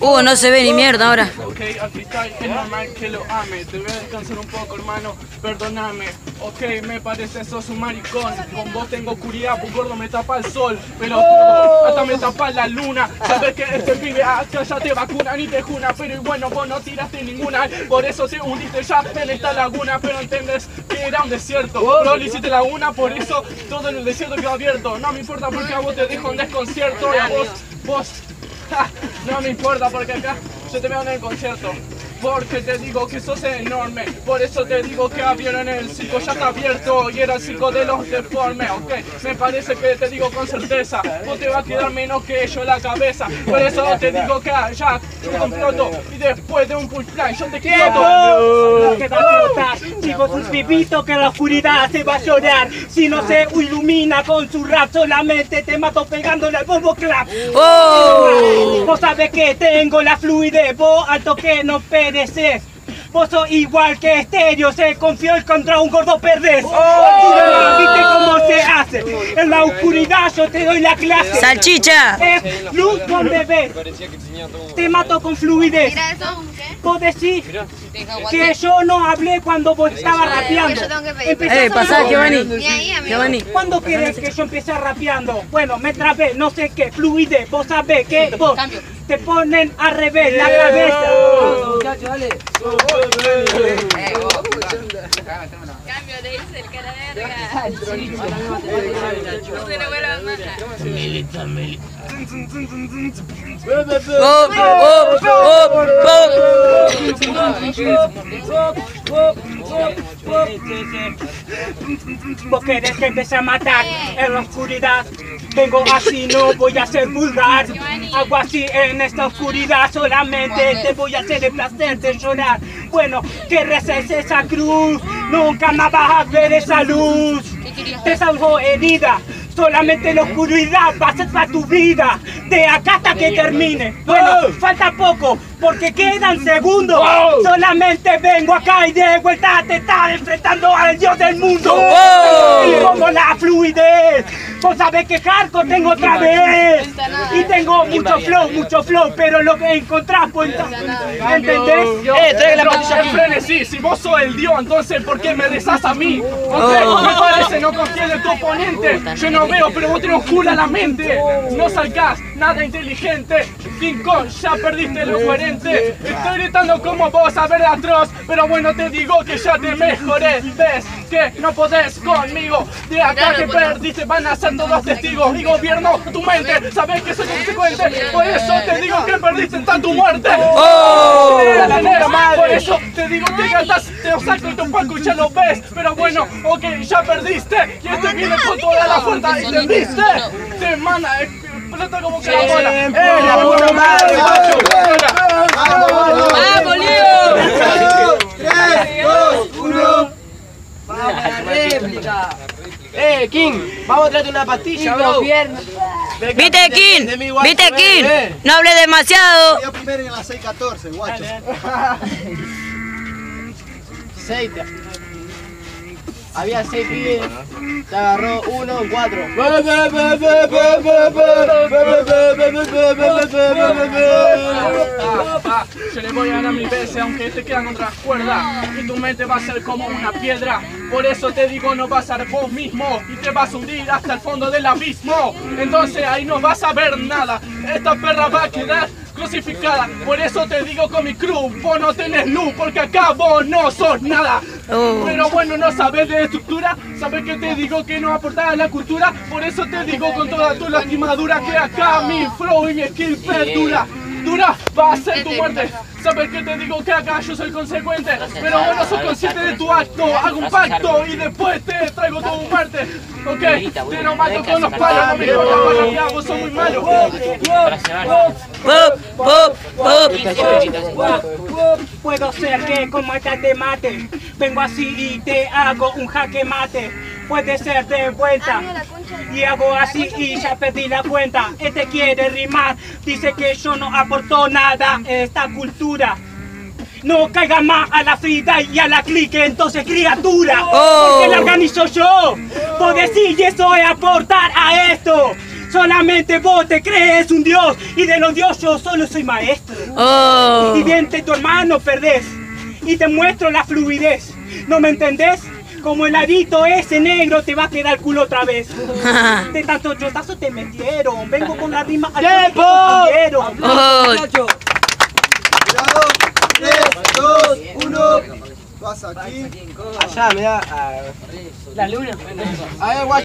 Uh, no se ve ni mierda ahora. Ok, aquí está, es normal que lo ame. Debes descansar un poco, hermano, perdóname. Ok, me parece sos un maricón. Con vos tengo oscuridad, pues gordo me tapa el sol. Pero hasta me tapa la luna. Sabes que este pibe acá ya te vacuna ni te juna. Pero y bueno, vos no tiraste ninguna. Por eso te hundiste ya en esta laguna. Pero entendés que era un desierto. No le hiciste laguna, por eso todo en el desierto quedó abierto. No me importa porque a vos te dejo un desconcierto. Y a vos, vos Ja, no me importa porque acá yo te veo en el concierto. Porque te digo que sos enorme. Por eso te digo que abrieron el circo, ya está abierto. Y era el circo de los deformes, ok. Me parece que te digo con certeza. Vos te va a quedar menos que yo la cabeza. Por eso te digo que ya yo comploto. Y después de un push plan, yo te quiero. a explotar. Chicos, un que en la oscuridad se va a llorar. Si no se ilumina con su rap, solamente te mato pegándole al bombo clap. ¡Oh! Vos sabés que tengo la fluidez, vos alto que no pereces. Vos sos igual que estéreo, se confió y contra un gordo perdés. ¿Viste cómo se hace? En la oscuridad yo te doy la clase. ¡Salchicha! Es luz con bebé. Te mato con fluidez. Mira eso, ¿qué? Vos decís que yo no hablé cuando vos estabas rapeando. ¡Eh, pasá. Giovanni! ¿Cuándo querés que yo empiece rapeando? Bueno, me trabé, no sé qué, fluidez, vos sabés que vos te ponen al revés la cabeza. chưa chưa liền. Cambio, le dice el cara verga. No se lo vuelva a matar. ¡Oh, oh, oh, oh! Vos querés que empiece a matar en la oscuridad. Vengo así, no voy a ser vulgar. Hago así en esta oscuridad, solamente te voy a hacer el placer de llorar. Bueno, que reces esa cruz, nunca más vas a ver esa luz. Te salvo herida, solamente la oscuridad va a ser para tu vida. De acá hasta que termine. Bueno, falta poco, porque quedan segundos. Solamente vengo acá y de vuelta te está enfrentando al Dios del mundo. Y como la fluidez. Vos sabés que hardcore tengo otra vez. Y tengo mucho flow, mucho flow, pero lo que encontrás, pues, ¿entendés? Eh, trae la patilla frenesí. Si vos sos el dios, entonces ¿por qué me desás a mí? Ok, me parece no confías en tu oponente. Yo no veo, pero vos tenés oscura la mente. No salgás, nada inteligente. King Kong, ya perdiste lo coherente. Estoy gritando como vos a ver atroz, pero bueno te digo que ya te mejoré. Ves que no podés conmigo. De acá que perdiste van a ser todos testigos. Y gobierno tu mente, sabes que soy consecuente. Por eso te digo que perdiste en tu muerte. ¡Oh! Mira la neta, Por eso te digo que gastas, te lo saco y tu palco y ya lo ves. Pero bueno, ok, ya perdiste. Y este viene con toda la fuerza y te viste. Te manda, explota como que la bola. ¡Eh, la puta madre, macho! ¡Vamos, Leo! Eh, King, vamos a traerte una pastilla, bro. ¿Viste, King? ¿Viste, King? No hable demasiado. Yo primero en la 614, guacho. Seis. te- Había seis pibes, te agarró uno, cuatro. Yo le voy a ganar mil veces aunque te quedan otras cuerdas. Y tu mente va a ser como una piedra. Por eso te digo no vas a ser vos mismo. Y te vas a hundir hasta el fondo del abismo. Entonces ahí no vas a ver nada. Esta perra va a quedar crucificada. Por eso te digo con mi crew vos no tenés luz porque acá vos no sos nada. Oh. pero bueno no sabes de estructura. Sabes que te digo que no aportás a la cultura por eso te digo con toda tu lastimadura que acá mi flow y mi skill perdura dura va a ser tu muerte. Sabes que te digo que acá yo soy consecuente, pero bueno, soy consciente de tu acto. Hago un pacto y después te traigo tu muerte. Ok, te lo mato con los palos, no me que hago, soy muy malo. ¡Pop, pop, pop! Puedo ser que como esta te mate. Vengo así y te hago un jaque mate. Puede ser de vuelta. Y hago así y ya perdí la cuenta. Este quiere rimar. Dice que yo no aporto nada a esta cultura. No caiga más a la frida y a la clique, entonces criatura. Oh. Porque la organizo yo. Vos decís y eso es aportar a esto. Solamente vos te crees un dios y de los dioses yo solo soy maestro. Oh. Y bien te tu hermano perdés y te muestro la fluidez. ¿No me entendés? Como el arito ese negro te va a quedar culo otra vez. De tanto te metieron. Vengo con la rima al ¡Tiempo! Oh. 3, 2, 1. Pasa aquí. Allá, me da. La luna. A ver, guacho.